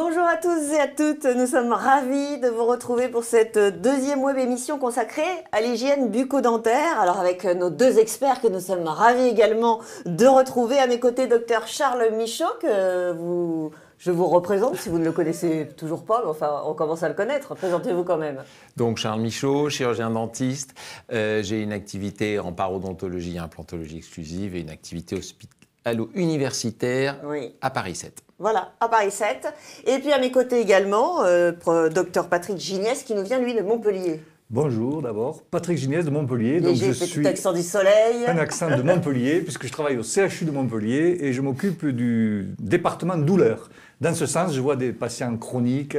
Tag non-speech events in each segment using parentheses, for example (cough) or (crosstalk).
Bonjour à tous et à toutes, nous sommes ravis de vous retrouver pour cette deuxième web émission consacrée à l'hygiène bucco-dentaire. Alors avec nos deux experts que nous sommes ravis également de retrouver à mes côtés, docteur Charles Michaud, que vous, je vous représente si vous ne le connaissez toujours pas, mais enfin on commence à le connaître. Présentez-vous quand même. Donc Charles Michaud, chirurgien dentiste. Euh, J'ai une activité en parodontologie et implantologie exclusive et une activité hospitalo-universitaire Oui. à Paris 7. Voilà, à Paris 7. Et puis à mes côtés également, euh, docteur Patrick Gignès qui nous vient lui de Montpellier. Bonjour d'abord, Patrick Ginès de Montpellier. Donc je petit suis accent du soleil. un accent de Montpellier (laughs) puisque je travaille au CHU de Montpellier et je m'occupe du département douleur. Dans ce sens, je vois des patients chroniques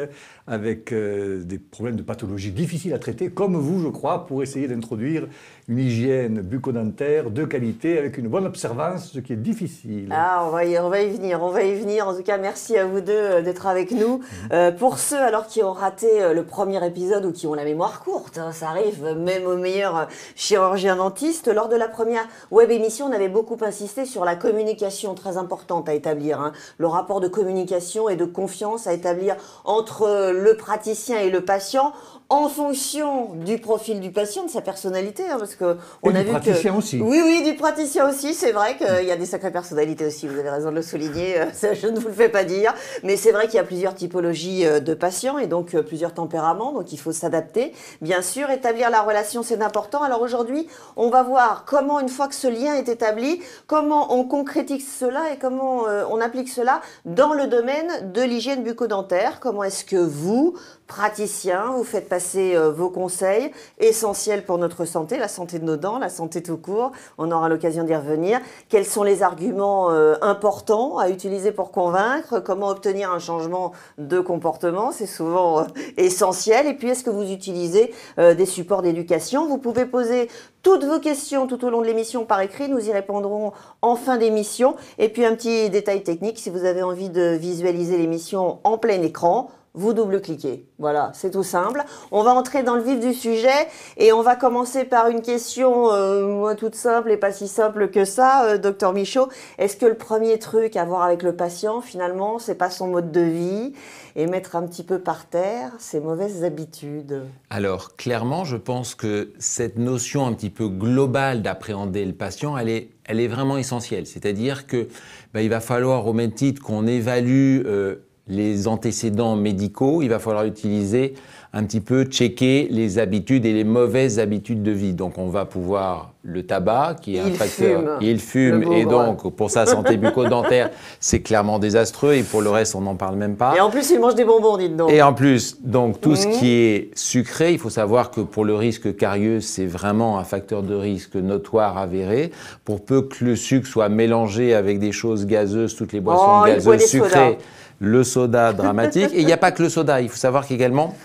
avec euh, des problèmes de pathologie difficiles à traiter, comme vous, je crois, pour essayer d'introduire une hygiène bucco-dentaire de qualité avec une bonne observance, ce qui est difficile. Ah, on va, y, on va y venir, on va y venir. En tout cas, merci à vous deux euh, d'être avec nous. Mhm. Euh, pour ceux alors qui ont raté le premier épisode ou qui ont la mémoire courte, hein, ça arrive même aux meilleurs chirurgiens dentistes. Lors de la première web émission, on avait beaucoup insisté sur la communication très importante à établir, hein. le rapport de communication et de confiance à établir entre le praticien et le patient en fonction du profil du patient, de sa personnalité, hein, parce que on Et a du vu praticien que aussi. oui, oui, du praticien aussi. C'est vrai qu'il y a des sacrées personnalités aussi. Vous avez raison de le souligner. euh, ça, je ne vous le fais pas dire. Mais c'est vrai qu'il y a plusieurs typologies euh, de patients et donc euh, plusieurs tempéraments. Donc il faut s'adapter. Bien sûr, établir la relation, c'est important. Alors aujourd'hui, on va voir comment, une fois que ce lien est établi, comment on concrétise cela et comment on applique cela dans le domaine de l'hygiène bucco-dentaire. Comment est-ce que vous, praticiens, vous faites passer euh, vos conseils essentiels pour notre santé, la santé de nos dents, la santé tout court. On aura l'occasion d'y revenir. Quels sont les arguments euh, importants à utiliser pour convaincre? Comment obtenir un changement de comportement? C'est souvent euh, essentiel. Et puis, est-ce que vous utilisez des supports d'éducation? Vous pouvez poser toutes vos questions tout au long de l'émission par écrit. Nous y répondrons en fin d'émission. Et puis, un petit détail technique, si vous avez envie de visualiser l'émission en plein écran, vous double-cliquez. Voilà, c'est tout simple. On va entrer dans le vif du sujet et on va commencer par une question, euh, toute simple et pas si simple que ça, euh, docteur Michaud. Est-ce que le premier truc à voir avec le patient, finalement, c'est pas son mode de vie et mettre un petit peu par terre ses mauvaises habitudes? Alors clairement, je pense que cette notion un petit peu globale d'appréhender le patient, elle est, elle est vraiment essentielle. C'est-à-dire que ben, il va falloir, au même titre qu'on évalue euh, les antécédents médicaux, il va falloir utiliser un petit peu checker les habitudes et les mauvaises habitudes de vie. Donc on va pouvoir le tabac, qui est un Il facteur, fume. il fume, et donc pour sa santé (laughs) bucco-dentaire, c'est clairement désastreux. Et pour le reste, on n'en parle même pas. Et en plus, il mange des bonbons, dites donc. Et en plus, donc tout ce Mhm. qui est sucré, il faut savoir que pour le risque carieux, c'est vraiment un facteur de risque notoire avéré. Pour peu que le sucre soit mélangé avec des choses gazeuses, toutes les boissons Oh, gazeuses sodas. Le soda dramatique. Et il n'y a pas que le soda. Il faut savoir qu'également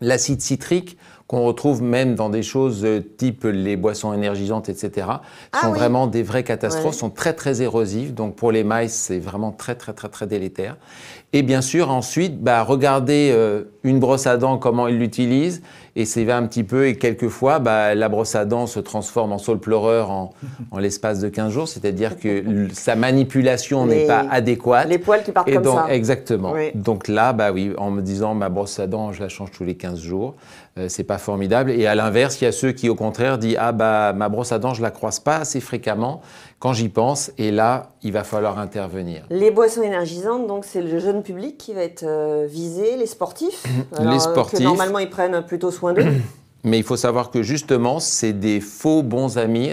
l'acide citrique qu'on retrouve même dans des choses euh, type les boissons énergisantes, etc., Ah sont oui. vraiment des vraies catastrophes, Ouais. sont très très érosives. Donc pour les mailles, c'est vraiment très très très très délétère. Et bien sûr, ensuite, bah, regarder euh, une brosse à dents, comment il l'utilise, et c'est un petit peu, et quelquefois, bah, la brosse à dents se transforme en saule pleureur en, (laughs) en l'espace de 15 jours, c'est-à-dire que sa manipulation n'est pas adéquate. Les poils qui partent Et comme donc, ça. exactement. Oui. Donc là, bah oui, en me disant ma brosse à dents, je la change tous les 15 jours, euh, c'est pas formidable. Et à l'inverse, il y a ceux qui, au contraire, disent ah bah ma brosse à dents, je la croise pas assez fréquemment quand j'y pense. Et là, il va falloir intervenir. Les boissons énergisantes, donc c'est le jeune public qui va être euh, visé, les sportifs. Les euh, sportifs. Que normalement, ils prennent plutôt soin d'eux. (coughs) Mais il faut savoir que justement, c'est des faux bons amis,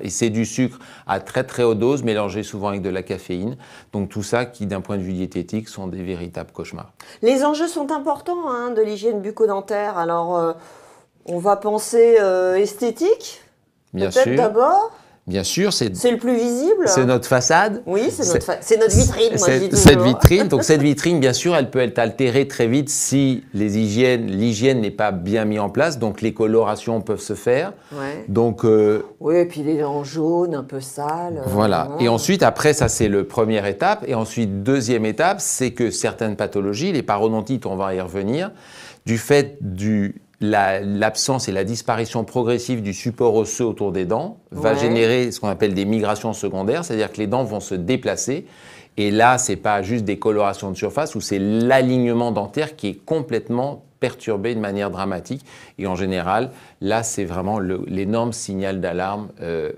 et c'est du sucre à très très haute dose, mélangé souvent avec de la caféine. Donc tout ça qui, d'un point de vue diététique, sont des véritables cauchemars. Les enjeux sont importants hein, de l'hygiène bucco-dentaire. Alors, euh, on va penser euh, esthétique, Bien peut-être d'abord. Bien sûr, c'est le plus visible. c'est notre façade. Oui, c'est notre, fa- c'est notre vitrine, moi je Cette, dis cette toujours. vitrine, donc cette (laughs) vitrine, bien sûr, elle peut être altérée très vite si les hygiènes, l'hygiène n'est pas bien mise en place. Donc les colorations peuvent se faire. Ouais. Donc euh, Oui, et puis les en jaune, un peu sale. euh, voilà. Et ensuite, après, ça c'est le première étape. Et ensuite, deuxième étape, c'est que certaines pathologies, les parodontites, on va y revenir, du fait du la- l'absence et la disparition progressive du support osseux autour des dents va Ouais. générer ce qu'on appelle des migrations secondaires, c'est-à-dire que les dents vont se déplacer Et là, c'est pas juste des colorations de surface, ou c'est l'alignement dentaire qui est complètement perturbé de manière dramatique. Et en général, là, c'est vraiment l'énorme signal d'alarme. Euh,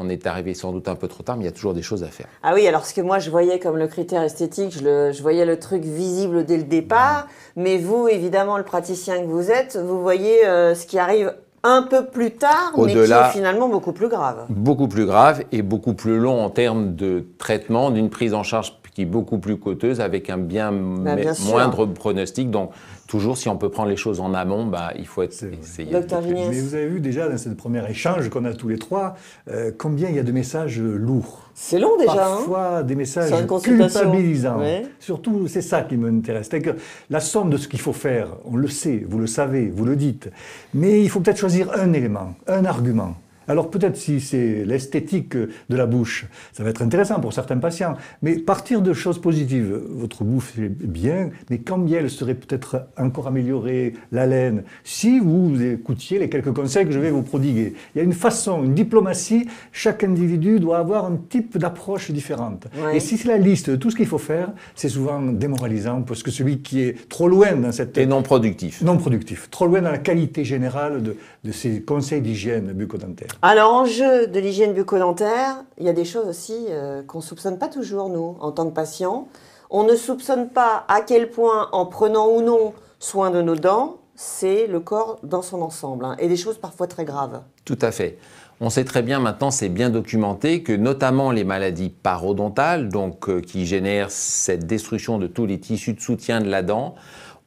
on est arrivé sans doute un peu trop tard, mais il y a toujours des choses à faire. Ah oui, alors ce que moi je voyais comme le critère esthétique, je, voyais le truc visible dès le départ, mais vous, évidemment, le praticien que vous êtes, vous voyez euh, ce qui arrive un peu plus tard, mais qui est finalement beaucoup plus grave. Beaucoup plus grave et beaucoup plus long en termes de traitement, d'une prise en charge qui est beaucoup plus coûteuse avec un bien, bah, moindre pronostic. Donc, toujours, si on peut prendre les choses en amont, bah, il faut être essayé. Docteur Mais vous avez vu déjà dans ce premier échange qu'on a tous les trois, euh, combien il y a de messages lourds. C'est long déjà. Hein. Parfois des messages culpabilisants. Surtout, c'est ça qui m'intéresse. C'est que la somme de ce qu'il faut faire, on le sait, vous le savez, vous le dites. Mais il faut peut-être choisir un élément, un argument. Alors peut-être si c'est l'esthétique de la bouche, ça va être intéressant pour certains patients, mais partir de choses positives, votre bouffe est bien, mais quand bien elle serait peut-être encore améliorée, la laine, si vous écoutiez les quelques conseils que je vais vous prodiguer. Il y a une façon, une diplomatie, chaque individu doit avoir un type d'approche différente. Et si c'est la liste de tout ce qu'il faut faire, c'est souvent démoralisant parce que celui qui est trop loin dans cette... Et non productif. Non productif, trop loin dans la qualité générale de, de ces conseils d'hygiène bucco-dentaire. Alors, en jeu de l'hygiène bucco-dentaire, il y a des choses aussi euh, qu'on ne soupçonne pas toujours, nous, en tant que patients. On ne soupçonne pas à quel point, en prenant ou non soin de nos dents, c'est le corps dans son ensemble, hein, et des choses parfois très graves. Tout à fait. On sait très bien maintenant, c'est bien documenté, que notamment les maladies parodontales, donc euh, qui génèrent cette destruction de tous les tissus de soutien de la dent,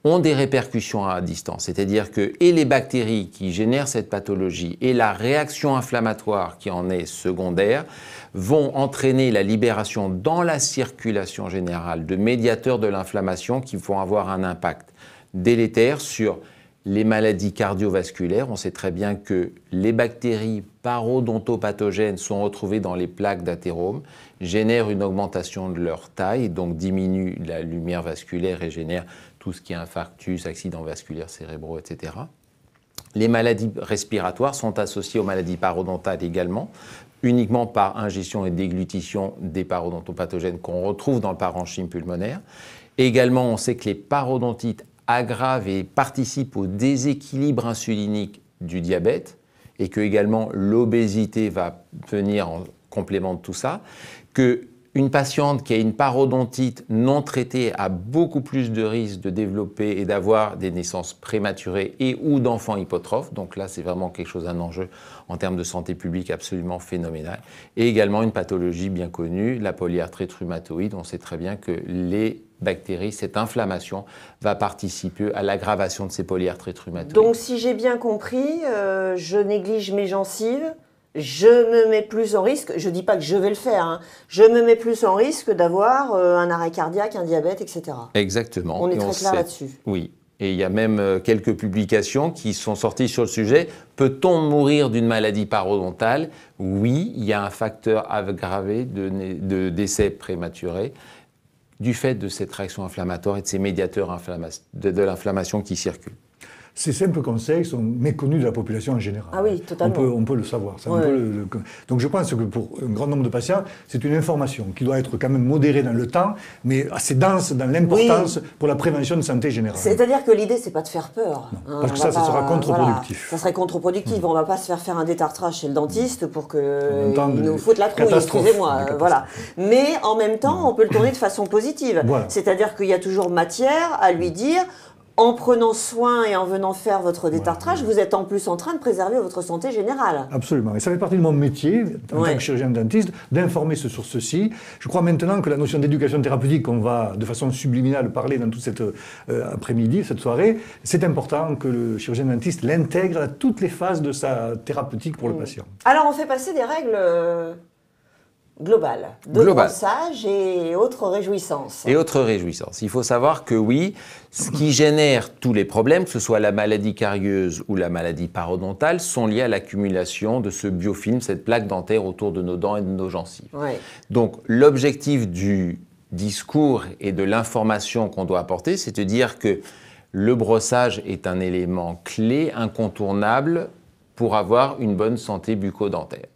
ont des répercussions à distance. C'est-à-dire que et les bactéries qui génèrent cette pathologie et la réaction inflammatoire qui en est secondaire vont entraîner la libération dans la circulation générale de médiateurs de l'inflammation qui vont avoir un impact délétère sur les maladies cardiovasculaires. On sait très bien que les bactéries parodontopathogènes sont retrouvées dans les plaques d'athérome, génèrent une augmentation de leur taille, donc diminuent la lumière vasculaire et génèrent tout ce qui est infarctus, accidents vasculaires cérébraux, etc. Les maladies respiratoires sont associées aux maladies parodontales également, uniquement par ingestion et déglutition des parodontopathogènes qu'on retrouve dans le parenchyme pulmonaire. également, on sait que les parodontites aggravent et participent au déséquilibre insulinique du diabète et que également l'obésité va venir en complément de tout ça, que une patiente qui a une parodontite non traitée a beaucoup plus de risques de développer et d'avoir des naissances prématurées et ou d'enfants hypotrophes. Donc là, c'est vraiment quelque chose, un enjeu en termes de santé publique absolument phénoménal. Et également une pathologie bien connue, la polyarthrite rhumatoïde. On sait très bien que les bactéries, cette inflammation va participer à l'aggravation de ces polyarthrites rhumatoïdes. Donc si j'ai bien compris, euh, je néglige mes gencives, je me mets plus en risque, je ne dis pas que je vais le faire, hein, je me mets plus en risque d'avoir euh, un arrêt cardiaque, un diabète, etc. Exactement. On est très clair là-dessus. Oui. Et il y a même euh, quelques publications qui sont sorties sur le sujet. Peut-on mourir d'une maladie parodontale? Oui, il y a un facteur aggravé de, décès prématuré du fait de cette réaction inflammatoire et de ces médiateurs de l'inflammation qui circulent ces simples conseils sont méconnus de la population en général. Ah oui, totalement. On peut, on peut le savoir. Donc je pense que pour un grand nombre de patients, c'est une information qui doit être quand même modérée dans le temps, mais assez dense dans l'importance pour la prévention de santé générale. C'est-à-dire que l'idée, c'est pas de faire peur. Hein, parce que ça, ça sera contre-productif. ça serait contre-productif. On On va pas se faire faire un détartrage chez le dentiste pour que nous foute la trouille, excusez-moi. Voilà. Mais en même temps, on peut le tourner de façon positive. C'est-à-dire qu'il y a toujours matière à lui dire en prenant soin et en venant faire votre détartrage, vous êtes en plus en train de préserver votre santé générale. Absolument. Et ça fait partie de mon métier, en tant que chirurgien dentiste, d'informer sur ceci. Je crois maintenant que la notion d'éducation thérapeutique, qu'on va de façon subliminale parler dans toute cette euh, après-midi, cette soirée, c'est important que le chirurgien dentiste l'intègre à toutes les phases de sa thérapeutique pour le patient. Alors on fait passer des règles euh, global, de global. et autres réjouissances. Et autres réjouissances. Il faut savoir que oui, ce qui génère tous les problèmes, que ce soit la maladie carieuse ou la maladie parodontale, sont liés à l'accumulation de ce biofilm, cette plaque dentaire autour de nos dents et de nos gencives. Donc l'objectif du discours et de l'information qu'on doit apporter, c'est de dire que le brossage est un élément clé, incontournable pour avoir une bonne santé bucco-dentaire.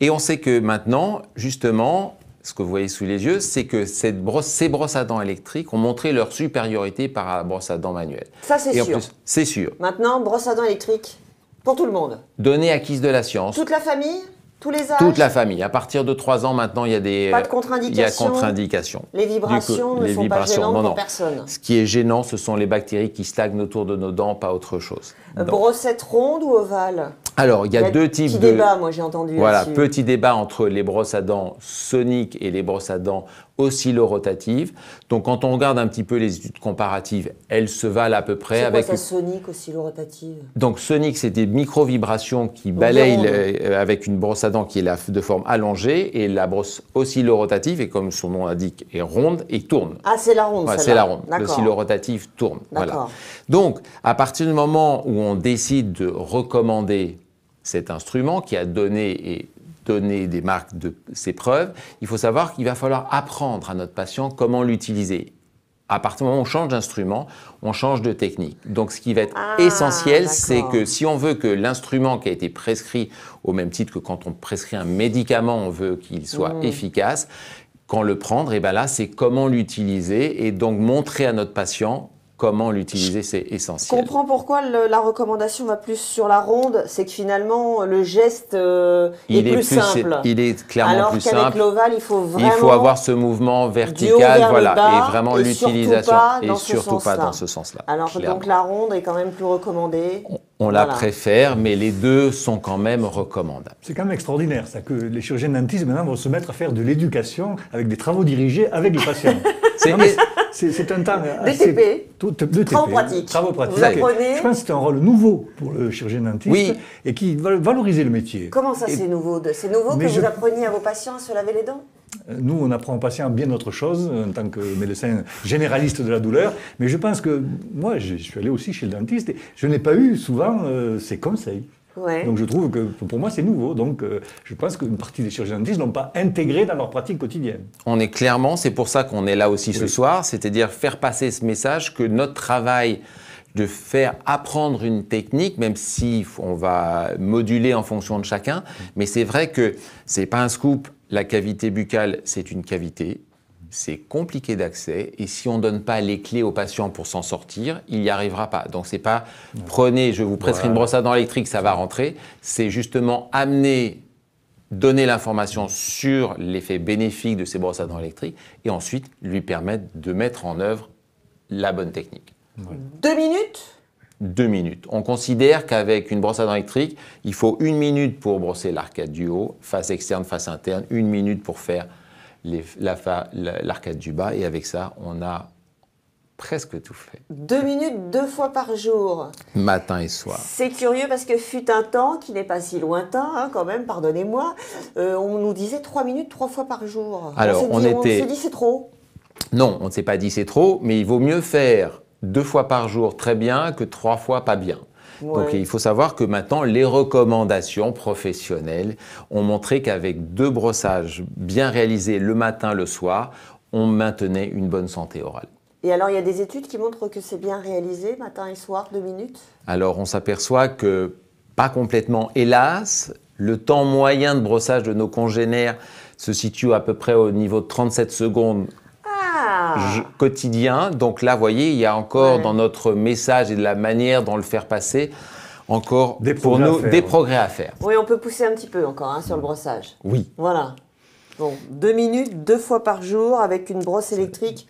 Et on sait que maintenant, justement, ce que vous voyez sous les yeux, c'est que cette brosse, ces brosses à dents électriques ont montré leur supériorité par la brosse à dents manuelle. Ça, c'est sûr. c'est sûr. Maintenant, brosse à dents électrique pour tout le monde. Données acquises de la science, Toute la famille Tous les âges toute la famille. À partir de 3 ans, maintenant, il y a des Pas de il y a contre-indication contre-indications. Les vibrations coup, ne les sont vibrations, pas gênantes non, pour non. personne. Ce qui est gênant, ce sont les bactéries qui stagnent autour de nos dents, pas autre chose. Euh, Brossette ronde ou ovale? Alors, il y a deux types petit de. débat, moi j'ai entendu. Voilà, petit débat entre les brosses à dents soniques et les brosses à dents oscillo-rotatives. Donc, quand on regarde un petit peu les études comparatives, elles se valent à peu près C'est quoi avec. ça sonique oscillo-rotative Donc, sonique, c'est des micro-vibrations qui balayent le- euh, avec une brosse à dents qui est la- de forme allongée et la brosse oscillo-rotative, et comme son nom l'indique, est ronde et tourne. Ah, c'est la ronde, celle-là. c'est la ronde. L'oscillo-rotative tourne. Voilà. Donc, à partir du moment où on décide de recommander cet instrument qui a donné et donné des marques de ses preuves, il faut savoir qu'il va falloir apprendre à notre patient comment l'utiliser. À partir du moment où on change d'instrument, on change de technique. Donc, ce qui va être Ah, essentiel, c'est que si on veut que l'instrument qui a été prescrit, au même titre que quand on prescrit un médicament, on veut qu'il soit Mmh. efficace, quand le prendre, et ben là, c'est comment l'utiliser et donc montrer à notre patient comment l'utiliser, c'est Je essentiel. comprends pourquoi le- la recommandation va plus sur la ronde, c'est que finalement le geste euh, est, plus, simple. il est clairement Alors plus qu'avec simple. l'ovale, il faut vraiment. Il faut avoir ce mouvement vertical, voilà, bas, et vraiment et surtout l'utilisation, pas et surtout pas sens-là. dans ce sens-là. Alors clairement. donc la ronde est quand même plus recommandée. On la Voilà. préfère, mais les deux sont quand même recommandables. C'est quand même extraordinaire, ça, que les chirurgiens dentistes maintenant vont se mettre à faire de l'éducation avec des travaux dirigés avec les patients. C'est- c'est un temps assez... TP. Tout, de Travaux pratiques. Travaux pratiques. Vous apprenez Je pense que c'est un rôle nouveau pour le chirurgien dentiste Oui. et qui va valoriser le métier. Comment ça, c'est nouveau C'est nouveau que vous appreniez à vos patients à se laver les dents? Euh, Nous, on apprend aux patients bien autre chose en tant que médecin généraliste de la douleur. Mais je pense que moi, je suis allé aussi chez le dentiste et je n'ai pas eu souvent euh, ces conseils. Ouais. Donc je trouve que pour moi, c'est nouveau. Donc euh, je pense qu'une partie des chirurgiens dentistes n'ont pas intégré dans leur pratique quotidienne. On est clairement, c'est pour ça qu'on est là aussi ce soir, c'est-à-dire faire passer ce message que notre travail de faire apprendre une technique, même si on va moduler en fonction de chacun, mais c'est vrai que c'est pas un scoop. La cavité buccale, c'est une cavité. C'est compliqué d'accès et si on ne donne pas les clés au patient pour s'en sortir, il n'y arrivera pas. Donc c'est pas prenez, je vous prescris une brosse à dents électrique, ça va rentrer. C'est justement amener donner l'information sur l'effet bénéfique de ces brosses à dents électriques et ensuite lui permettre de mettre en œuvre la bonne technique. Deux minutes? Deux minutes. On considère qu'avec une brosse à dents électrique, il faut une minute pour brosser l'arcade du haut, face externe, face interne, une minute pour faire la la- l'arcade du bas et avec ça, on a presque tout fait. Deux minutes, deux fois par jour. Matin et soir. C'est curieux parce que fut un temps, qui n'est pas si lointain hein, quand même, pardonnez-moi, euh, on nous disait trois minutes, trois fois par jour. Alors, on dit, était- s'est dit c'est trop. Non, on ne s'est pas dit c'est trop, mais il vaut mieux faire deux fois par jour très bien que trois fois pas bien. Donc il faut savoir que maintenant, les recommandations professionnelles ont montré qu'avec deux brossages bien réalisés le matin, le soir, on maintenait une bonne santé orale. Et alors, il y a des études qui montrent que c'est bien réalisé, matin et soir, deux minutes? Alors on s'aperçoit que, pas complètement, hélas, le temps moyen de brossage de nos congénères se situe à peu près au niveau de 37 secondes je- quotidien. Donc là, vous voyez, il y a encore Ouais. dans notre message et de la manière dont le faire passer, encore Des pour progrès à nous faire, des ouais. progrès à faire. Oui, on peut pousser un petit peu encore hein, sur le brossage. Oui. Voilà. Bon, deux minutes, deux fois par jour, avec une brosse électrique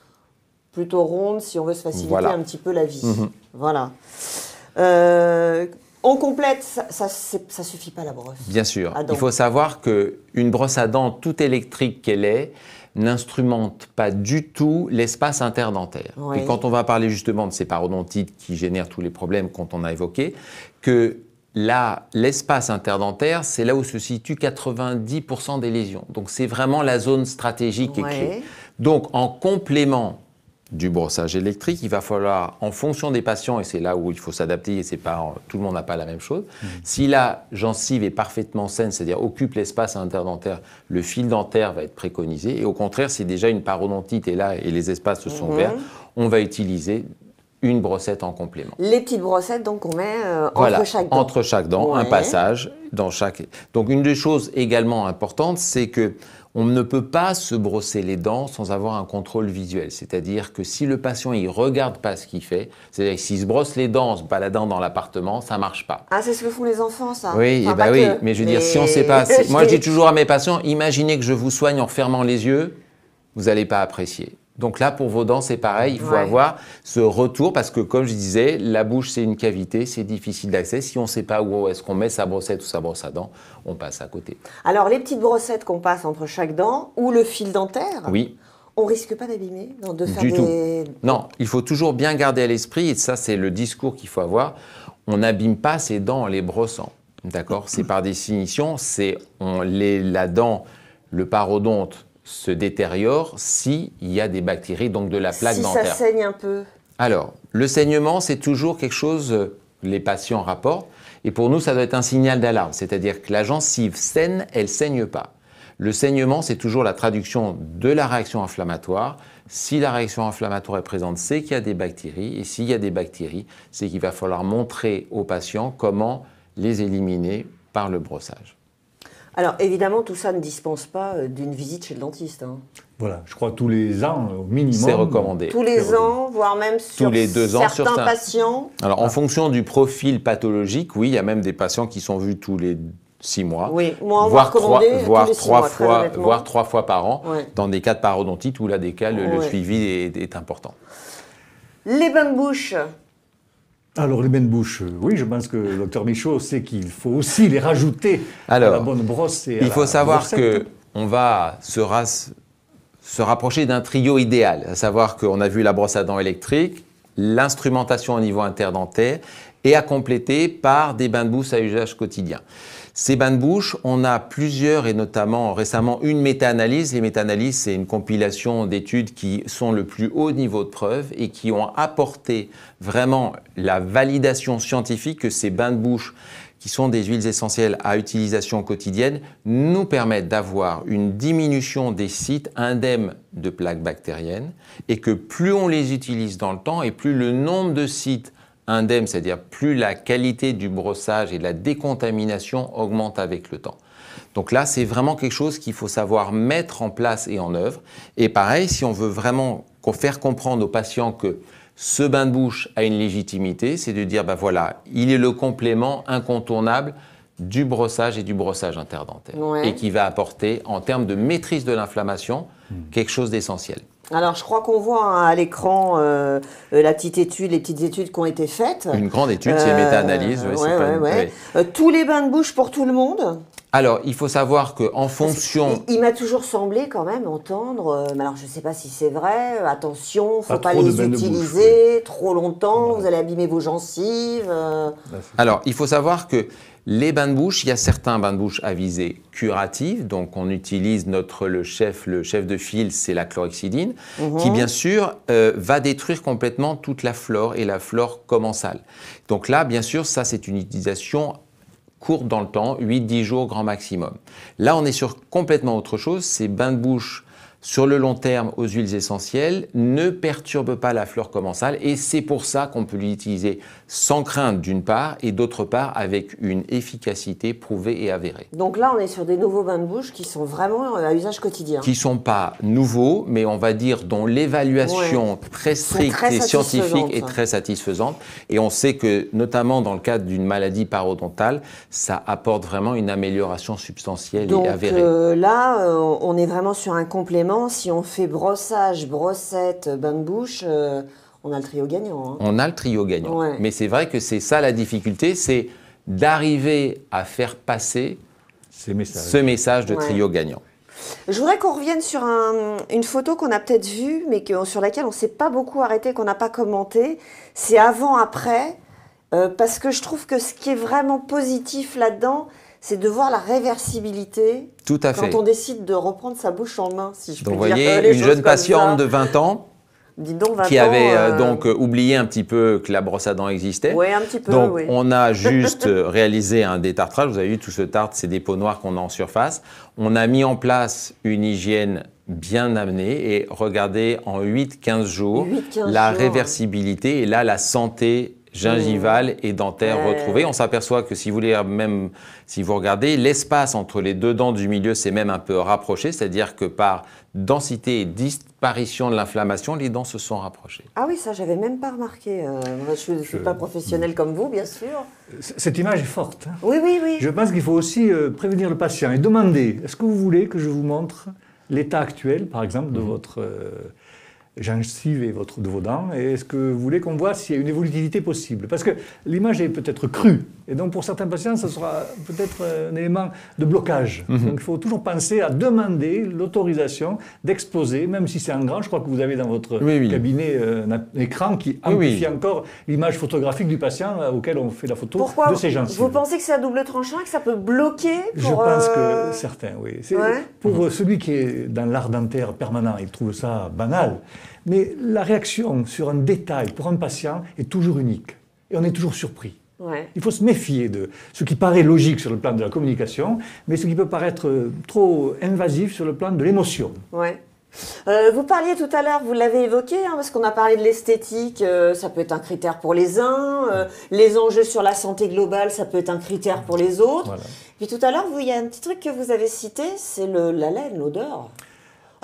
plutôt ronde si on veut se faciliter Voilà. un petit peu la vie. Mhm. Voilà. Euh, on complète, ça, ça suffit pas la brosse. Bien sûr. À dents. Il faut savoir qu'une brosse à dents, toute électrique qu'elle est, n'instrumente pas du tout l'espace interdentaire. Oui. Et quand on va parler justement de ces parodontites qui génèrent tous les problèmes qu'on on a évoqués, que là, l'espace interdentaire, c'est là où se situent 90% des lésions. Donc c'est vraiment la zone stratégique et Ouais. clé. Donc en complément du brossage électrique, il va falloir, en fonction des patients, et c'est là où il faut s'adapter, et c'est pas tout le monde n'a pas la même chose. Si la gencive est parfaitement saine, c'est-à-dire occupe l'espace interdentaire, le fil dentaire va être préconisé. Et au contraire, si déjà une parodontite est là et les espaces sont Mhm. verts, on va utiliser une brossette en complément. Les petites brossettes donc qu'on met euh, entre chaque dent. Entre chaque dent, un passage dans chaque. Donc une des choses également importantes, c'est que on ne peut pas se brosser les dents sans avoir un contrôle visuel. C'est-à-dire que si le patient il regarde pas ce qu'il fait, c'est-à-dire que s'il se brosse les dents en se baladant dans l'appartement, ça marche pas. Ah, c'est ce que font les enfants, ça Oui, Enfin, pas oui, que, mais je veux dire, si on ne sait pas, (laughs) moi je dis toujours à mes patients, imaginez que je vous soigne en fermant les yeux, vous n'allez pas apprécier. Donc là, pour vos dents, c'est pareil, il faut Ouais. avoir ce retour parce que, comme je disais, la bouche, c'est une cavité, c'est difficile d'accès. Si on ne sait pas où est-ce qu'on met sa brossette ou sa brosse à dents, on passe à côté. Alors, les petites brossettes qu'on passe entre chaque dent ou le fil dentaire, Oui, on risque pas d'abîmer, non, de faire Du des... non, il faut toujours bien garder à l'esprit, et ça, c'est le discours qu'il faut avoir, on n'abîme pas ses dents en les brossant. D'accord? C'est par définition, c'est la dent, le parodonte se détériore s'il y a des bactéries, donc de la plaque si dentaire. ça saigne un peu. Alors, le saignement, c'est toujours quelque chose euh, que les patients rapportent. Et pour nous, ça doit être un signal d'alarme. C'est-à-dire que la gencive saigne, elle saigne pas. Le saignement, c'est toujours la traduction de la réaction inflammatoire. Si la réaction inflammatoire est présente, c'est qu'il y a des bactéries. Et s'il y a des bactéries, c'est qu'il va falloir montrer aux patients comment les éliminer par le brossage. Alors, évidemment, tout ça ne dispense pas euh, d'une visite chez le dentiste. hein. Voilà, je crois tous les ans au minimum. C'est recommandé. Tous les ans, voire même sur les deux ans, certains sur ça. patients. Alors, en fonction du profil pathologique, oui, il y a même des patients qui sont vus tous les six mois. Oui, moi, on m'a voire trois, tous voire trois mois, fois, voire trois fois par an, Ouais. dans des cas de parodontite où là, des cas, le, le suivi est, est important. Les bains de bouche, Alors les bains de bouche, euh, oui, je pense que le docteur Michaud sait qu'il faut aussi les rajouter Alors, à la bonne brosse. Et à Il faut la savoir brossette. que on va se, se rapprocher d'un trio idéal, à savoir qu'on a vu la brosse à dents électrique, l'instrumentation au niveau interdentaire et à compléter par des bains de bouche à usage quotidien. Ces bains de bouche, on a plusieurs et notamment récemment une méta-analyse. Les méta-analyses, c'est une compilation d'études qui sont le plus haut niveau de preuve et qui ont apporté vraiment la validation scientifique que ces bains de bouche qui sont des huiles essentielles à utilisation quotidienne, nous permettent d'avoir une diminution des sites indemnes de plaques bactériennes et que plus on les utilise dans le temps et plus le nombre de sites indemnes, c'est-à-dire plus la qualité du brossage et de la décontamination augmente avec le temps. Donc là, c'est vraiment quelque chose qu'il faut savoir mettre en place et en œuvre. Et pareil, si on veut vraiment faire comprendre aux patients que ce bain de bouche a une légitimité, c'est de dire, ben voilà, il est le complément incontournable du brossage et du brossage interdentaire. Ouais. Et qui va apporter, en termes de maîtrise de l'inflammation, quelque chose d'essentiel. Alors je crois qu'on voit hein, à l'écran euh, euh, la petite étude, les petites études qui ont été faites. Une grande étude, c'est Euh, méta-analyse. ouais, c'est ouais, pas ouais, une- ouais. ouais. Euh, tous les bains de bouche pour tout le monde. Alors, il faut savoir qu'en fonction... Il, il m'a toujours semblé quand même entendre, euh, mais alors je ne sais pas si c'est vrai, euh, attention, faut Pas les bouche, utiliser trop longtemps, vous allez abîmer vos gencives. euh. Alors, il faut savoir que les bains de bouche, il y a certains bains de bouche à visée curative. Donc, on utilise notre le chef, le chef de file, c'est la chlorhexidine, qui bien sûr euh, va détruire complètement toute la flore et la flore commensale. Donc là, bien sûr, ça c'est une utilisation courte dans le temps, 8-10 jours grand maximum. Là, on est sur complètement autre chose. Ces bains de bouche sur le long terme aux huiles essentielles ne perturbent pas la flore commensale et c'est pour ça qu'on peut l'utiliser sans crainte d'une part et d'autre part avec une efficacité prouvée et avérée. Donc là, on est sur des nouveaux bains de bouche qui sont vraiment euh, à usage quotidien. Qui sont pas nouveaux, mais on va dire dont l'évaluation très stricte très et scientifique est très satisfaisante. Et on sait que, notamment dans le cadre d'une maladie parodontale, ça apporte vraiment une amélioration substantielle Donc et avérée. euh, là, euh, on est vraiment sur un complément. Si on fait brossage, brossette, bain de bouche, euh, on a le trio gagnant. hein. on a le trio gagnant. Ouais. Mais c'est vrai que c'est ça la difficulté, c'est d'arriver à faire passer ce message de Ouais. trio gagnant. Je voudrais qu'on revienne sur un- une photo qu'on a peut-être vue, mais que- sur laquelle on ne s'est pas beaucoup arrêté, qu'on n'a pas commenté. C'est avant-après, euh, parce que je trouve que ce qui est vraiment positif là-dedans, c'est de voir la réversibilité Tout à fait. quand on décide de reprendre sa bouche en main, si je Donc vous peux dire voyez, euh, une jeune patiente de 20 ans Dites donc, 20 qui ans, avait euh, euh, donc oublié un petit peu que la brosse à dents existait. Oui, un petit peu, Donc oui. on a (laughs) juste réalisé un détartrage. Vous avez vu tout ce tartre, c'est des peaux noires qu'on a en surface. On a mis en place une hygiène bien amenée et regardez en 8-15 jours 8-15 la jours. réversibilité et là la santé gingivale et dentaire Ouais. retrouvée. On s'aperçoit que si vous voulez même si vous regardez l'espace entre les deux dents du milieu c'est même un peu rapproché, c'est-à-dire que par densité et disparition de l'inflammation, les dents se sont rapprochées. Ah oui, ça, j'avais même pas remarqué. Euh, je ne suis pas professionnelle comme vous, bien sûr. Cette image est forte. hein. Oui, oui, oui. Je pense qu'il faut aussi euh, prévenir le patient et demander est-ce que vous voulez que je vous montre l'état actuel, par exemple, de votre euh, gencive et votre, de vos dents Et est-ce que vous voulez qu'on voit s'il y a une évolutivité possible? Parce que l'image est peut-être crue. Et donc, pour certains patients, ce sera peut-être euh, un élément de blocage. Donc, il faut toujours penser à demander l'autorisation d'exposer, même si c'est en grand. Je crois que vous avez dans votre Oui, oui. cabinet euh, un écran qui Oui, oui. amplifie encore l'image photographique du patient euh, auquel on fait la photo Pourquoi de ses gencives. Vous pensez que c'est à double tranchant et que ça peut bloquer Je pour, pense euh, que certains, oui. Ouais. Pour euh, celui qui est dans l'art dentaire permanent, il trouve ça banal. Mais la réaction sur un détail pour un patient est toujours unique. Et on est toujours surpris. Ouais. Il faut se méfier de ce qui paraît logique sur le plan de la communication, mais ce qui peut paraître euh, trop invasif sur le plan de l'émotion. Ouais. Euh, vous parliez tout à l'heure, vous l'avez évoqué, hein, parce qu'on a parlé de l'esthétique, euh, ça peut être un critère pour les uns, euh, les enjeux sur la santé globale, ça peut être un critère pour les autres. Voilà. Puis tout à l'heure, il y a un petit truc que vous avez cité, c'est la laine, l'odeur.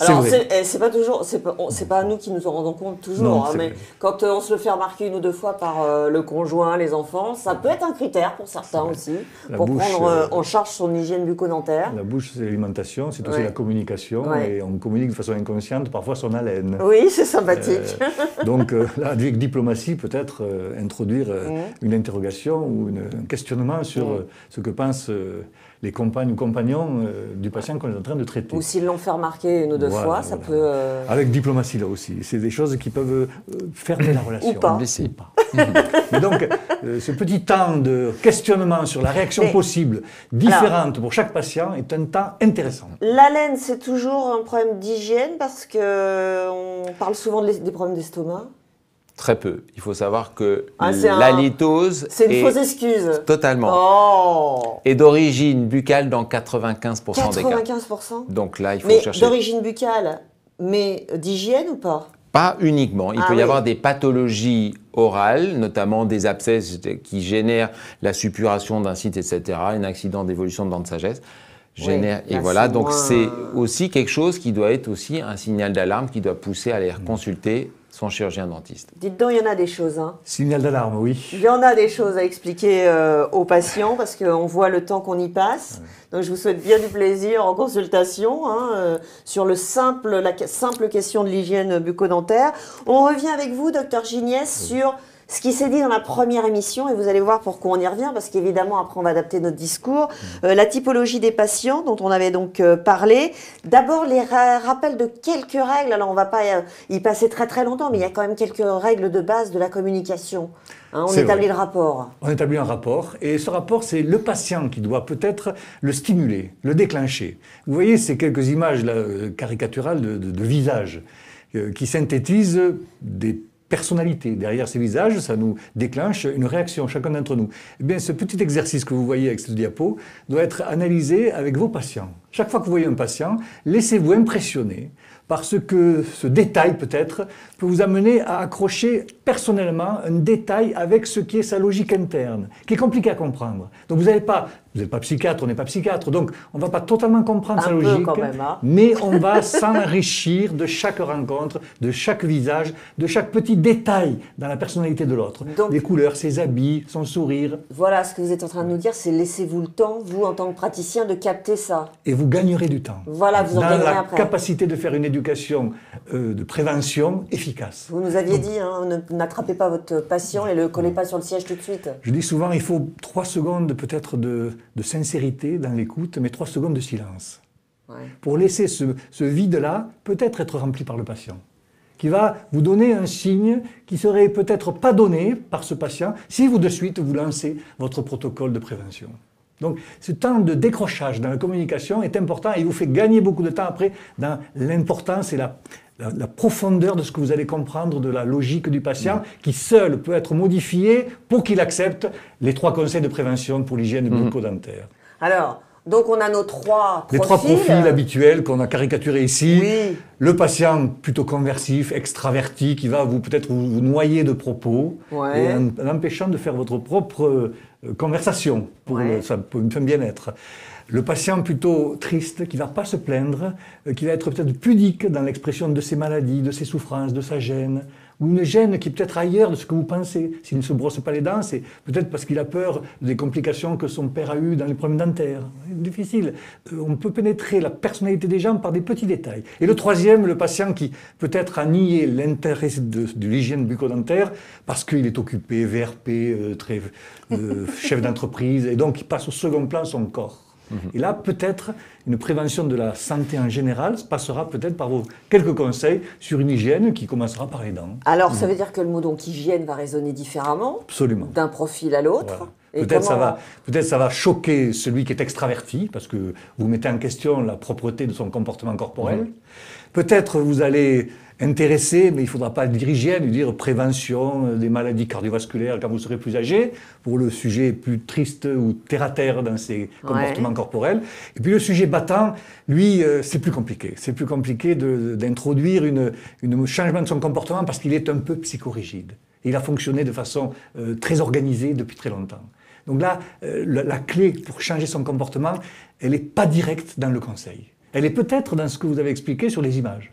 Alors, c'est eh, c'est pas toujours, c'est pas, pas nous qui nous en rendons compte toujours, Non, hein, mais vrai. quand euh, on se le fait remarquer une ou deux fois par euh, le conjoint, les enfants, ça peut être un critère pour certains aussi, La pour bouche, prendre euh, en charge son hygiène bucco-dentaire. La bouche, c'est l'alimentation, c'est aussi Ouais. la communication, Ouais. et on communique de façon inconsciente parfois son haleine. Oui, c'est sympathique. Donc là, avec diplomatie, peut-être introduire Mhm. une interrogation ou une- un questionnement sur euh, ce que pensent euh, les compagnes ou compagnons euh, du patient qu'on est en train de traiter. Ou s'ils l'ont fait remarquer une ou deux Voilà, fois, ça voilà. peut. euh, Avec diplomatie là aussi. C'est des choses qui peuvent euh, fermer la relation. Ou pas. (laughs) Mais donc, euh, ce petit temps de questionnement sur la réaction Mais- possible, différente pour chaque patient, est un temps intéressant. La laine, c'est toujours un problème d'hygiène parce que on parle souvent des problèmes d'estomac. Très peu. Il faut savoir que Ah, un- la litose C'est une est fausse excuse. totalement Oh est d'origine buccale dans 95% des cas. 95%. Donc là, il faut Mais chercher. d'origine buccale, mais d'hygiène ou pas? Pas uniquement. Il Ah peut y oui. avoir des pathologies orales, notamment des abscesses qui génèrent la suppuration d'un site, etc. Un accident d'évolution de dents de sagesse génère. et voilà. Donc moins- c'est aussi quelque chose qui doit être aussi un signal d'alarme qui doit pousser à aller consulter son chirurgien dentiste. Dites donc, il y en a des choses. Hein. Signal d'alarme, oui. Il y en a des choses à expliquer euh, aux patients parce qu'on voit le temps qu'on y passe. Donc je vous souhaite bien du plaisir en consultation hein, euh, sur le simple, la simple question de l'hygiène bucco-dentaire. On revient avec vous, docteur Gignès, sur ce qui s'est dit dans la première émission et vous allez voir pourquoi on y revient parce qu'évidemment après on va adapter notre discours. Euh, la typologie des patients dont on avait donc euh, parlé. D'abord les ra- rappels de quelques règles. Alors on va pas euh, y passer très très longtemps mais il y a quand même quelques règles de base de la communication. Hein, on établit vrai. le rapport. On établit un rapport et ce rapport, c'est le patient qui doit peut-être le stimuler, le déclencher. Vous voyez ces quelques images là, caricaturales de, de, euh, qui synthétisent des personnalités. Derrière ces visages, ça nous déclenche une réaction, chacun d'entre nous. Eh bien, ce petit exercice que vous voyez avec ce diapo doit être analysé avec vos patients. Chaque fois que vous voyez un patient, laissez-vous impressionner parce que ce détail peut-être peut vous amener à accrocher personnellement un détail avec ce qui est sa logique interne, qui est compliqué à comprendre. Donc vous n'avez pas, vous n'êtes pas psychiatre, on n'est pas psychiatre, donc on ne va pas totalement comprendre Un sa peu logique, quand même, hein. mais on va (laughs) s'enrichir de chaque rencontre, de chaque visage, de chaque petit détail dans la personnalité de l'autre. Les couleurs, ses habits, son sourire, Voilà, ce que vous êtes en train de nous dire, c'est laissez-vous le temps, vous en tant que praticien, de capter ça. et vous gagnerez du temps. Voilà, vous en dans gagnerez la après. capacité de faire une éducation euh, de prévention efficace. Vous nous aviez dit, hein, ne- n'attrapez pas votre patient et le collez pas sur le siège tout de suite. Je dis souvent, il faut trois secondes peut-être de, de sincérité dans l'écoute, mais trois secondes de silence. Ouais. Pour laisser ce, ce vide-là peut-être être rempli par le patient, qui va vous donner un signe qui serait peut-être pas donné par ce patient si vous de suite vous lancez votre protocole de prévention. Donc ce temps de décrochage dans la communication est important et il vous fait gagner beaucoup de temps après dans l'importance et la, la, profondeur de ce que vous allez comprendre de la logique du patient, qui seul peut être modifié pour qu'il accepte les trois conseils de prévention pour l'hygiène Mhm. bucco-dentaire. Alors, donc on a nos trois Les profils. trois profils habituels qu'on a caricaturés ici. Oui. Le patient plutôt conversif, extraverti, qui va vous peut-être vous, vous noyer de propos, Ouais. et en, en empêchant de faire votre propre euh, conversation pour, Ouais. le, ça, pour un bien-être. Le patient plutôt triste, qui va pas se plaindre, euh, qui va être peut-être pudique dans l'expression de ses maladies, de ses souffrances, de sa gêne, ou une gêne qui est peut-être ailleurs de ce que vous pensez. S'il ne se brosse pas les dents, c'est peut-être parce qu'il a peur des complications que son père a eues dans les problèmes dentaires. Difficile. Euh, On peut pénétrer la personnalité des gens par des petits détails. Et le troisième, le patient qui peut-être a nié l'intérêt de, de l'hygiène bucco-dentaire parce qu'il est occupé, VRP, euh, très, euh, chef d'entreprise, et donc il passe au second plan son corps. Et là, peut-être, une prévention de la santé en général passera peut-être par vos quelques conseils sur une hygiène qui commencera par les dents. Alors, ça veut dire que le mot donc hygiène va résonner différemment Absolument. d'un profil à l'autre. Voilà. Peut-être ça, va, peut ça va choquer celui qui est extraverti, parce que vous mettez en question la propreté de son comportement corporel. Peut-être vous allez intéresser, mais il ne faudra pas dire hygiène, dire prévention euh, des maladies cardiovasculaires quand vous serez plus âgé, pour le sujet plus triste ou terre-à-terre dans ses comportements corporels. Et puis le sujet battant, lui, euh, c'est plus compliqué. C'est plus compliqué d'introduire une, une changement de son comportement parce qu'il est un peu psychorigide. Il a fonctionné de façon euh, très organisée depuis très longtemps. Donc là, euh, la, la clé pour changer son comportement, elle n'est pas directe dans le conseil. Elle est peut-être dans ce que vous avez expliqué sur les images.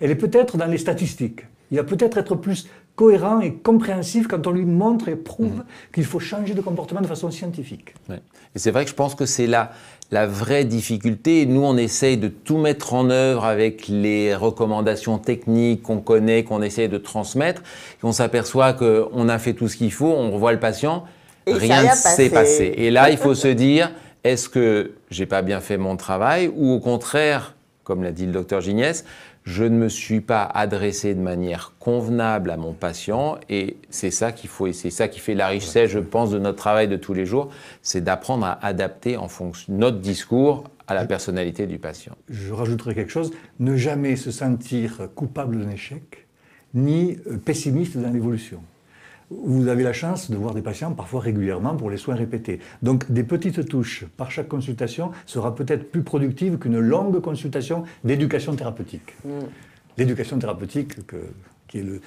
Elle est peut-être dans les statistiques. Il va peut-être être plus cohérent et compréhensif quand on lui montre et prouve qu'il faut changer de comportement de façon scientifique. Ouais. Et c'est vrai que je pense que c'est la, la vraie difficulté. Nous, on essaye de tout mettre en œuvre avec les recommandations techniques qu'on connaît, qu'on essaye de transmettre. Et on s'aperçoit qu'on a fait tout ce qu'il faut, on revoit le patient, Et rien ne s'est passé. passé. Et là, il faut (laughs) se dire, est-ce que j'ai pas bien fait mon travail ou au contraire, comme l'a dit le docteur Gignès, je ne me suis pas adressé de manière convenable à mon patient et c'est ça qu'il faut et c'est ça qui fait la richesse, je pense, de notre travail de tous les jours, c'est d'apprendre à adapter en fonction notre discours à la personnalité du patient. Je rajouterai quelque chose, ne jamais se sentir coupable d'un échec, ni euh, pessimiste dans l'évolution. Vous avez la chance de voir des patients parfois régulièrement pour les soins répétés. Donc des petites touches par chaque consultation sera peut-être plus productive qu'une longue consultation d'éducation thérapeutique. L'éducation thérapeutique que- qui est le,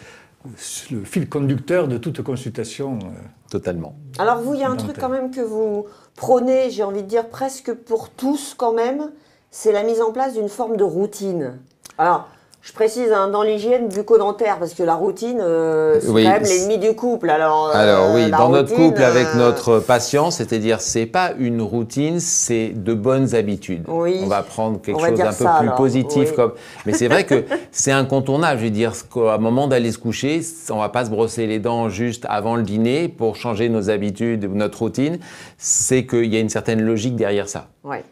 le fil conducteur de toute consultation. euh, Totalement. Alors vous, il y a un truc quand même que vous prônez, j'ai envie de dire presque pour tous quand même, c'est la mise en place d'une forme de routine. Alors, je précise hein, dans l'hygiène bucco-dentaire, parce que la routine, euh, c'est Oui, quand même l'ennemi du couple. Alors, euh, oui, dans notre couple avec euh, notre patient, c'est-à-dire c'est pas une routine, c'est de bonnes habitudes. Oui. On va prendre quelque va chose d'un peu ça, plus alors. positif Oui. comme mais c'est vrai que (laughs) c'est incontournable, je veux dire qu'à un moment d'aller se coucher, on va pas se brosser les dents juste avant le dîner pour changer nos habitudes ou notre routine, c'est qu'il y a une certaine logique derrière ça. Ouais.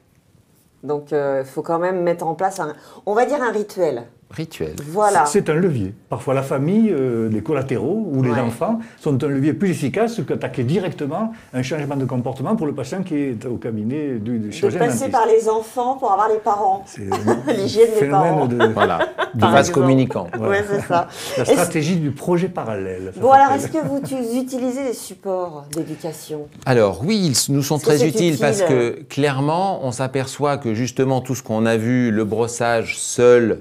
Donc, il faut quand même mettre en place un, on va dire un rituel. Rituel. Voilà. C'est un levier. Parfois, la famille, euh, les collatéraux ou les Ouais. enfants sont un levier plus efficace qu'attaquer directement un changement de comportement pour le patient qui est au cabinet du, du De chirurgien passer dentiste. par les enfants pour avoir les parents. C'est (laughs) L'hygiène des phénomène parents. de Voilà, (laughs) de Par vase communicant. Voilà. Ouais, c'est ça. la stratégie du projet parallèle. Bon, alors, est-ce que vous utilisez des supports d'éducation? Alors oui, ils nous sont très utiles utile? parce que clairement, on s'aperçoit que justement tout ce qu'on a vu, le brossage seul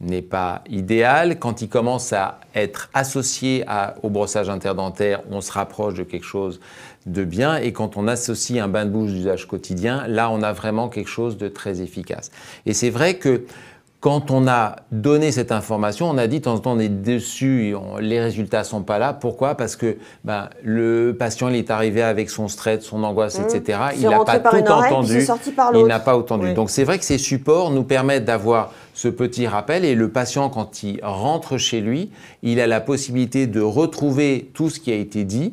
n'est pas idéal. Quand il commence à être associé au brossage interdentaire, on se rapproche de quelque chose de bien. Et quand on associe un bain de bouche d'usage quotidien, là, on a vraiment quelque chose de très efficace. Et c'est vrai que quand on a donné cette information, on a dit de temps en temps on est on- les résultats sont pas là. Pourquoi? Parce que ben, le patient il est arrivé avec son stress, son angoisse, Mmh. etc. Il n'a pas tout oreille, entendu. il n'a pas entendu. Oui. Donc c'est vrai que ces supports nous permettent d'avoir ce petit rappel et le patient quand il rentre chez lui, il a la possibilité de retrouver tout ce qui a été dit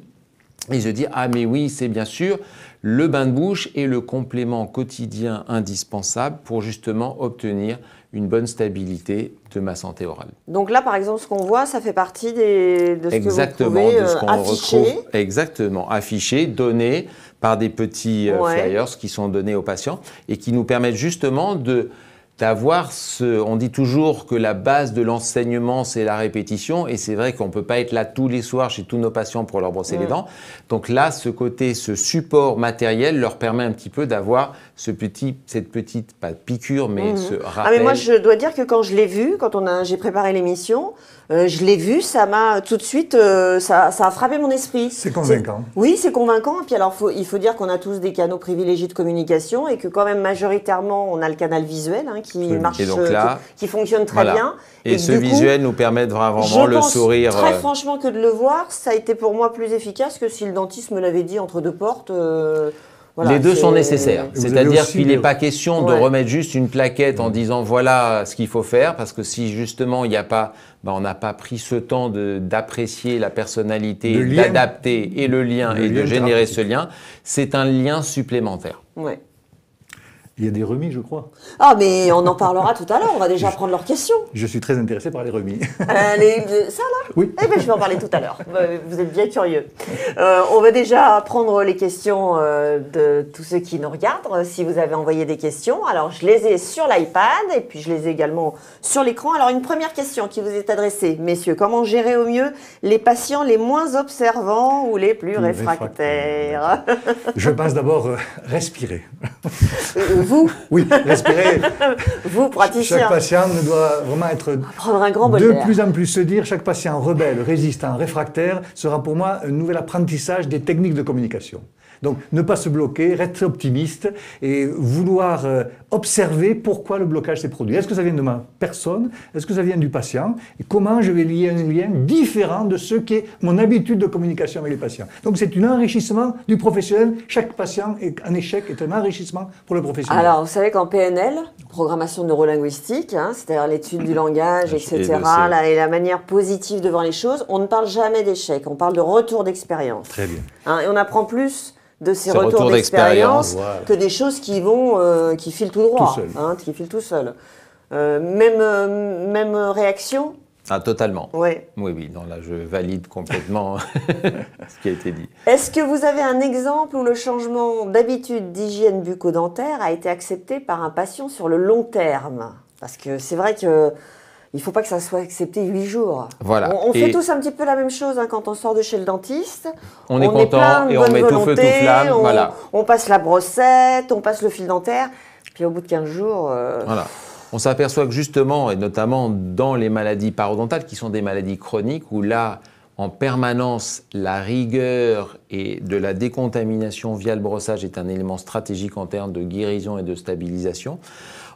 et se dire ah mais oui c'est bien sûr le bain de bouche est le complément quotidien indispensable pour justement obtenir une bonne stabilité de ma santé orale. Donc là, par exemple, ce qu'on voit, ça fait partie des, de ce Exactement, que vous de ce euh, qu'on afficher. retrouve. Exactement, affiché, donné par des petits euh, Ouais. flyers qui sont donnés aux patients et qui nous permettent justement de d'avoir ce. On dit toujours que la base de l'enseignement, c'est la répétition. Et c'est vrai qu'on ne peut pas être là tous les soirs chez tous nos patients pour leur brosser les dents. Donc là, ce côté, ce support matériel leur permet un petit peu d'avoir ce petit, cette petite, pas piqûre, mais Mhm. ce Ah rappel. mais moi je dois dire que quand je l'ai vu, quand on a, j'ai préparé l'émission, euh, je l'ai vu, ça m'a tout de suite, euh, ça, ça a frappé mon esprit. C'est convaincant. Oui, c'est convaincant. Et puis alors, faut- il faut dire qu'on a tous des canaux privilégiés de communication et que quand même majoritairement, on a le canal visuel hein, qui Absolument. marche, Et donc euh, là, qui, qui fonctionne très voilà. bien. Et, ce coup, visuel nous permet de voir je vraiment le pense sourire. Très euh, franchement que de le voir, ça a été pour moi plus efficace que si le dentiste me l'avait dit entre deux portes. euh, voilà, les deux sont nécessaires. C'est-à-dire qu'il n'est pas question de remettre juste une plaquette en disant voilà ce qu'il faut faire, parce que si justement il n'y a pas, ben, on n'a pas pris ce temps de- d'apprécier la personnalité, d'adapter et le lien Le et de générer ce lien, c'est un lien supplémentaire. Ouais. Il y a des remis, je crois. Ah, mais on en parlera tout à l'heure. On va déjà prendre leurs questions. Je suis très intéressé par les remis. Euh, les- ça là Oui. Eh bien, je vais en parler tout à l'heure. Vous êtes bien curieux. Euh, on va déjà prendre les questions euh, de tous ceux qui nous regardent. Si vous avez envoyé des questions, alors je les ai sur l'iPad et puis je les ai également sur l'écran. Alors une première question qui vous est adressée, messieurs. Comment gérer au mieux les patients les moins observants ou les plus Plus réfractaires? Je pense d'abord euh, respirer. Vous, Oui, respirer. (laughs) vous praticien, Chaque patient doit vraiment être prendre un grand bol de plus en plus se dire chaque patient rebelle, résistant, réfractaire sera pour moi un nouvel apprentissage des techniques de communication. Donc ne pas se bloquer, être optimiste et vouloir euh, observer pourquoi le blocage s'est produit. Est-ce que ça vient de ma personne? Est-ce que ça vient du patient? Et comment je vais lier un lien différent de ce qui est mon habitude de communication avec les patients? Donc c'est un enrichissement du professionnel. Chaque patient est un échec est un enrichissement pour le professionnel. Alors, vous savez qu'en PNL, programmation neurolinguistique, hein, c'est-à-dire l'étude du langage, Et etc., la- et la manière positive de voir les choses, on ne parle jamais d'échec, on parle de retour d'expérience. Très bien. Hein, et on apprend plus de ces Ce retours retour d'expérience que des choses qui vont, euh, qui filent tout droit, Tout seul. hein, qui filent tout seul. Euh, même, euh, même réaction Ah, totalement. Ouais. Oui, oui, non, là je valide complètement (laughs) ce qui a été dit. Est-ce que vous avez un exemple où le changement d'habitude d'hygiène bucco-dentaire a été accepté par un patient sur le long terme? Parce que c'est vrai que il faut pas que ça soit accepté huit jours. Voilà. On, on fait tous un petit peu la même chose hein, quand on sort de chez le dentiste. On est content plein et on met tout feu, volonté, tout flamme, On, voilà. on passe la brossette, on passe le fil dentaire. Puis au bout de 15 jours, euh, Voilà. On s'aperçoit que justement, et notamment dans les maladies parodontales, qui sont des maladies chroniques, où là, en permanence, la rigueur et de la décontamination via le brossage est un élément stratégique en termes de guérison et de stabilisation.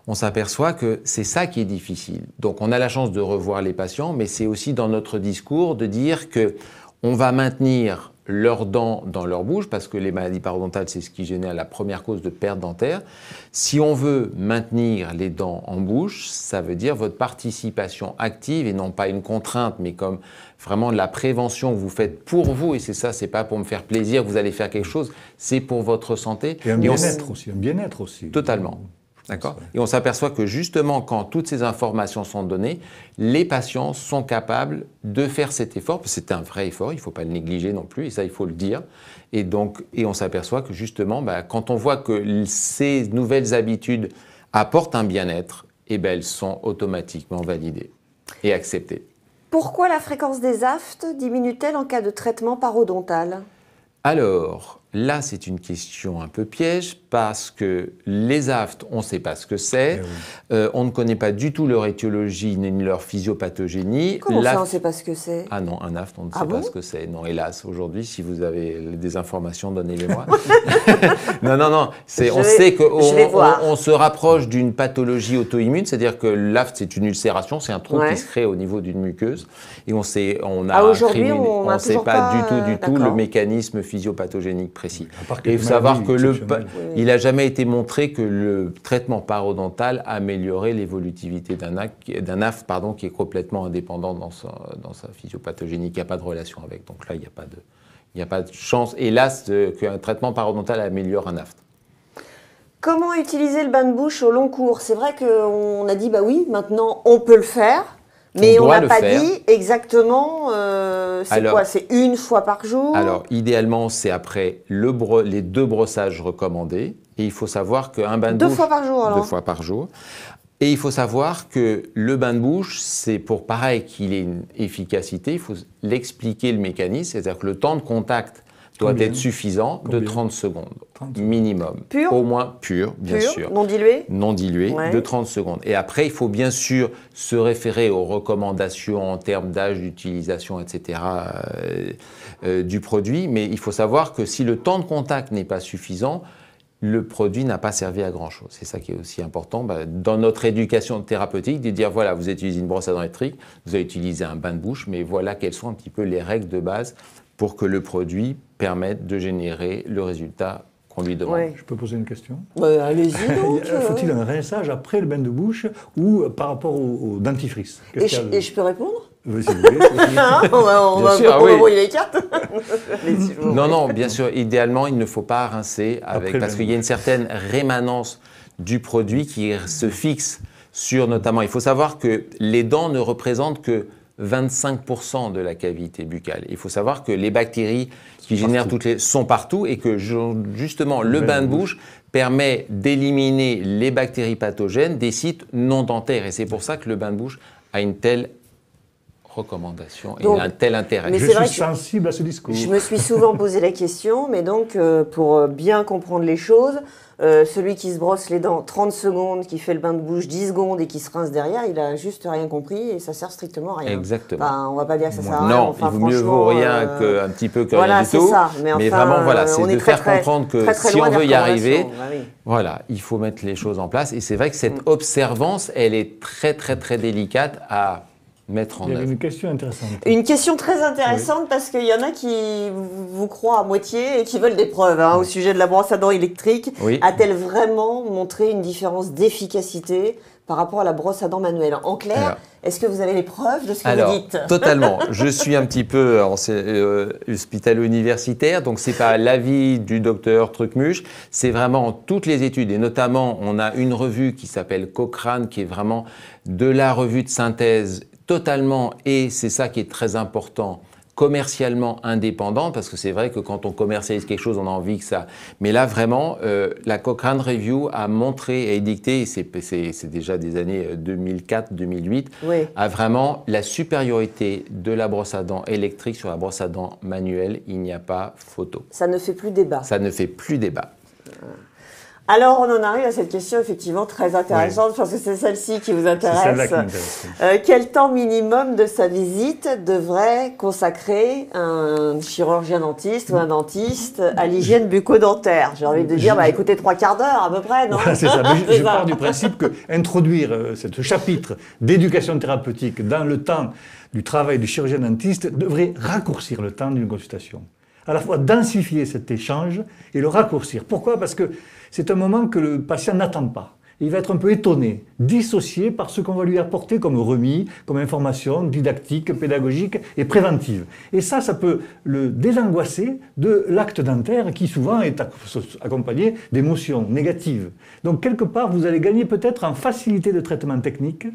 On s'aperçoit que c'est ça qui est difficile. Donc, on a la chance de revoir les patients, mais c'est aussi dans notre discours de dire que on va maintenir leurs dents dans leur bouche, parce que les maladies parodontales, c'est ce qui génère la première cause de perte dentaire. Si on veut maintenir les dents en bouche, ça veut dire votre participation active et non pas une contrainte, mais comme vraiment de la prévention que vous faites pour vous. Et c'est ça, c'est pas pour me faire plaisir, vous allez faire quelque chose, c'est pour votre santé. Et un bien-être aussi, un bien-être aussi. Totalement. D'accord Et on s'aperçoit que justement, quand toutes ces informations sont données, les patients sont capables de faire cet effort, parce que c'est un vrai effort, il ne faut pas le négliger non plus, et ça, il faut le dire. Et donc, et on s'aperçoit que justement, bah, quand on voit que ces nouvelles habitudes apportent un bien-être, eh ben, elles sont automatiquement validées et acceptées. pourquoi la fréquence des aftes diminue-t-elle en cas de traitement parodontal? Alors, là, c'est une question un peu piège parce que les aftes, on ne sait pas ce que c'est. Eh oui. Euh, on ne connaît pas du tout leur étiologie ni leur physiopathogénie. Comment ça, on ne sait pas ce que c'est? Ah non, un aft, on ne Ah sait pas ce que c'est. Non, hélas, aujourd'hui, si vous avez des informations, donnez-les-moi. (laughs) (laughs) non, non, non. C'est, on vais- sait qu'on je vais voir. on, on se rapproche d'une pathologie auto-immune, c'est-à-dire que l'aft, c'est une ulcération, c'est un trou Ouais. qui se crée au niveau d'une muqueuse. Et on sait, on a Ah, aujourd'hui, on a ne sait pas, pas, du tout, du tout le mécanisme physiopathogénique précis. Et il faut savoir que le. Oui. il n'a jamais été montré que le traitement parodontal améliorait l'évolutivité d'un aft pardon, qui est complètement indépendant dans sa, dans sa physiopathogénie, qui n'a pas de relation avec. Donc là, il n'y a pas de, il n'y a pas de chance, hélas, qu'un traitement parodontal améliore un aft. Comment utiliser le bain de bouche au long cours? C'est vrai qu'on a dit, bah oui, maintenant on peut le faire, mais On n'a pas faire. dit exactement, euh, c'est quoi? C'est une fois par jour? Alors, idéalement, c'est après le les deux brossages recommandés. Et il faut savoir qu'un bain de Deux bouche... fois par jour, alors Deux fois par jour. Et il faut savoir que le bain de bouche, c'est pour pareil qu'il ait une efficacité, il faut l'expliquer le mécanisme, c'est-à-dire que le temps de contact doit Combien être suffisant de Combien 30 secondes 30 minimum. Pur Au moins pur, bien Pur, sûr. non dilué Non dilué, Ouais. de 30 secondes. Et après, il faut bien sûr se référer aux recommandations en termes d'âge d'utilisation, etc. euh, euh, du produit. Mais il faut savoir que si le temps de contact n'est pas suffisant, le produit n'a pas servi à grand-chose. C'est ça qui est aussi important bah, dans notre éducation thérapeutique, de dire voilà, vous utilisez une brosse à dents électrique, vous avez utilisé un bain de bouche, mais voilà quelles sont un petit peu les règles de base pour que le produit permette de générer le résultat qu'on lui demande. Ouais. Je peux poser une question? Bah, Allez-y. (laughs) Euh, Faut-il un rinçage après le bain de bouche ou par rapport au, au dentifrice? Et je, de- et peux répondre? Oui, si vous voulez. On va, on Bien va sûr, ah oui. rebrouiller les cartes. (laughs) Non, non, bien sûr, idéalement, il ne faut pas rincer avec, Après le parce qu'il y a une certaine rémanence du produit qui se fixe sur notamment. Il faut savoir que les dents ne représentent que 25% de la cavité buccale. Il faut savoir que les bactéries qui génèrent toutes les sont partout et que ju- justement le bain de bouche permet d'éliminer les bactéries pathogènes des sites non dentaires et c'est pour ça que le bain de bouche a une telle recommandation Donc, et un tel intérêt. mais Je vrai suis que- sensible à ce discours. Je me suis souvent posé la question, mais donc euh, pour euh, bien comprendre les choses, euh, celui qui se brosse les dents 30 secondes, qui fait le bain de bouche 10 secondes et qui se rince derrière, il a juste rien compris et ça sert strictement à rien. Exactement. Enfin, on va pas dire que ça sert à rien. Non, enfin, il vaut mieux vaut rien euh, qu'un petit peu que voilà, rien du c'est tout. ça. Mais, enfin, vraiment, voilà, c'est de très, faire très- comprendre que très, si on veut y arriver. Bah oui. voilà, il faut mettre les choses en place. Et c'est vrai que cette Mm. observance, elle est très, très, très délicate à mettre en Il y avait œuvre. une question intéressante. Une question très intéressante parce qu'il y en a qui vous croient à moitié et qui veulent des preuves hein, au sujet de la brosse à dents électrique. Oui. A-t-elle vraiment montré une différence d'efficacité par rapport à la brosse à dents manuelle? En clair, est-ce que vous avez les preuves de ce que Alors, vous dites? totalement. (laughs) Je suis un petit peu en euh, hospitalo-universitaire, donc c'est pas l'avis du docteur Trucmuche, c'est vraiment toutes les études, et notamment on a une revue qui s'appelle Cochrane, qui est vraiment de la revue de synthèse totalement, et c'est ça qui est très important, commercialement indépendant, parce que c'est vrai que quand on commercialise quelque chose, on a envie que ça... Mais là, vraiment, euh, la Cochrane Review a montré et édicté, et c'est déjà des années euh, 2004-2008, Oui. a vraiment la supériorité de la brosse à dents électrique sur la brosse à dents manuelle. Il n'y a pas photo. Ça ne fait plus débat. Ça ne fait plus débat. Alors, on en arrive à cette question effectivement très intéressante. Je pense que c'est celle-ci qui vous intéresse. qui. Euh, quel temps minimum de sa visite devrait consacrer un chirurgien dentiste ou un dentiste à l'hygiène bucco-dentaire? J'ai envie de dire, Je- bah, écoutez, trois quarts d'heure à peu près, non? Voilà, c'est ça. Mais je, (laughs) je pars du principe que introduire euh, ce chapitre d'éducation thérapeutique dans le temps du travail du chirurgien dentiste devrait raccourcir le temps d'une consultation. À la fois densifier cet échange et le raccourcir. Pourquoi? Parce que c'est un moment que le patient n'attend pas. Il va être un peu étonné, dissocié par ce qu'on va lui apporter comme remis, comme information didactique, pédagogique et préventive. Et ça, ça peut le désangoisser de l'acte dentaire qui souvent est ac- accompagné d'émotions négatives. Donc quelque part, vous allez gagner peut-être en facilité de traitement technique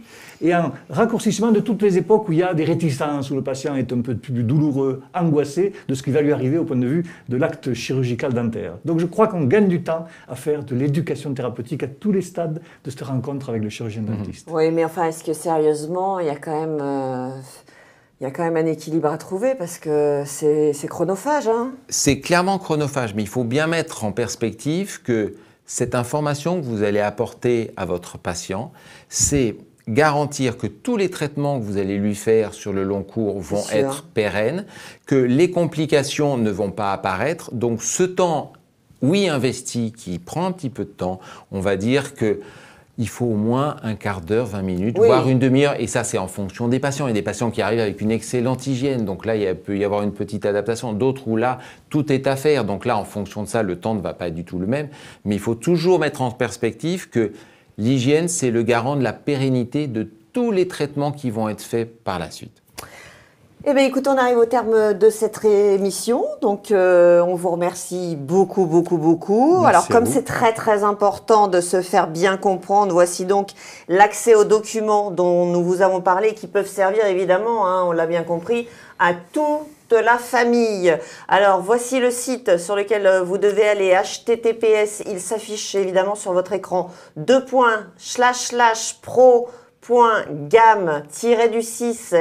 et en raccourcissement de toutes les époques où il y a des réticences, où le patient est un peu plus douloureux, angoissé de ce qui va lui arriver au point de vue de l'acte chirurgical dentaire. Donc je crois qu'on gagne du temps à faire de l'éducation thérapeutique à tous les stades de cette rencontre avec le chirurgien dentiste. Oui, mais enfin, est-ce que sérieusement, il y a quand même, euh, il y a quand même un équilibre à trouver parce que c'est chronophage, hein? C'est clairement chronophage, mais il faut bien mettre en perspective que cette information que vous allez apporter à votre patient, c'est garantir que tous les traitements que vous allez lui faire sur le long cours vont être pérennes, que les complications ne vont pas apparaître. Donc ce temps, oui, investi, qui prend un petit peu de temps, on va dire que il faut au moins un quart d'heure, 20 minutes, Oui. voire une demi-heure. Et ça, c'est en fonction des patients. Il y a des patients qui arrivent avec une excellente hygiène. Donc là, il peut y avoir une petite adaptation. D'autres où là, tout est à faire. Donc là, en fonction de ça, le temps ne va pas être du tout le même. Mais il faut toujours mettre en perspective que l'hygiène, c'est le garant de la pérennité de tous les traitements qui vont être faits par la suite. Eh bien, écoute, on arrive au terme de cette émission. Donc, euh, on vous remercie beaucoup, beaucoup, beaucoup. Merci Alors, comme c'est très, très important de se faire bien comprendre, voici donc l'accès aux documents dont nous vous avons parlé, qui peuvent servir évidemment, hein, on l'a bien compris, à tous la famille. Alors voici le site sur lequel euh, vous devez aller https, il s'affiche évidemment sur votre écran, deux points, slash slash pro du 6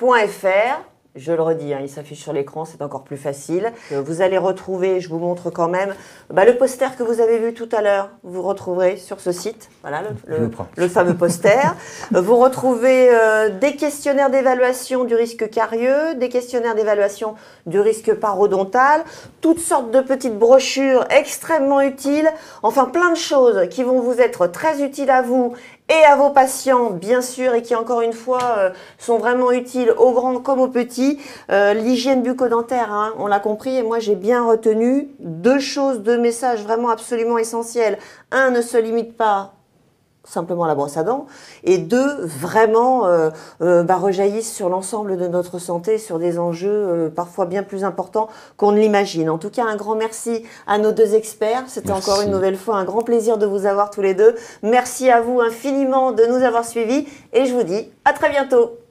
listerine.fr je le redis, hein, il s'affiche sur l'écran, c'est encore plus facile. Euh, vous allez retrouver, je vous montre quand même, bah, le poster que vous avez vu tout à l'heure, vous retrouverez sur ce site. Voilà le, fameux poster. (laughs) Vous retrouvez euh, des questionnaires d'évaluation du risque carieux, des questionnaires d'évaluation du risque parodontal, toutes sortes de petites brochures extrêmement utiles, enfin plein de choses qui vont vous être très utiles à vous et à vos patients, bien sûr, et qui, encore une fois, euh, sont vraiment utiles aux grands comme aux petits. Euh, l'hygiène bucco-dentaire, hein, on l'a compris, et moi j'ai bien retenu deux choses, deux messages vraiment absolument essentiels. Un, ne se limite pas simplement la brosse à dents, et deux, vraiment euh, euh, bah, rejaillissent sur l'ensemble de notre santé, sur des enjeux euh, parfois bien plus importants qu'on ne l'imagine. En tout cas, un grand merci à nos deux experts. C'était encore une nouvelle fois un grand plaisir de vous avoir tous les deux. Merci à vous infiniment de nous avoir suivis, et je vous dis à très bientôt.